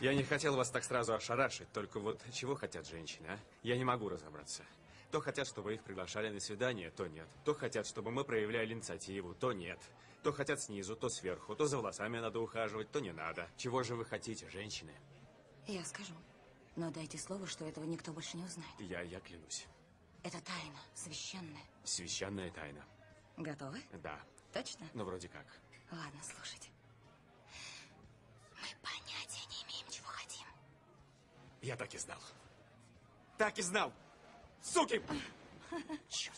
Я не хотел вас так сразу ошарашить, только вот чего хотят женщины, а? Я не могу разобраться. То хотят, чтобы их приглашали на свидание, то нет. То хотят, чтобы мы проявляли инициативу, то нет. То хотят снизу, то сверху, то за волосами надо ухаживать, то не надо. Чего же вы хотите, женщины? Я скажу. Но дайте слово, что этого никто больше не узнает. Я, я клянусь. Это тайна, священная. Священная тайна. Готовы? Да. Точно? Ну, вроде как. Ладно, слушайте. Мы понятия не имеем, чего хотим. Я так и знал. Так и знал! Суки! Черт.